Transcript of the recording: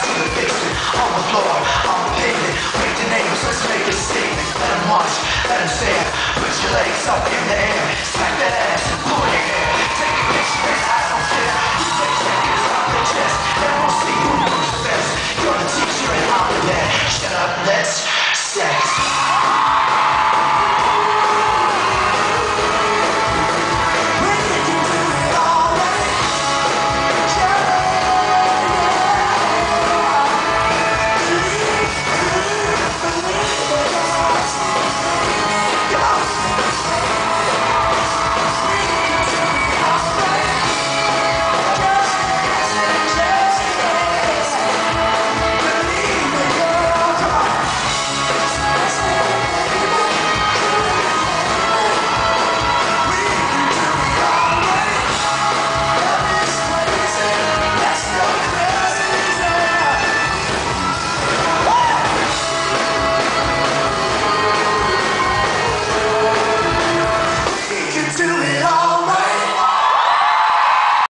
back to the basement On the floor, on the pavement Wait the names. let's make a statement Let them watch, let them stare Put your legs up,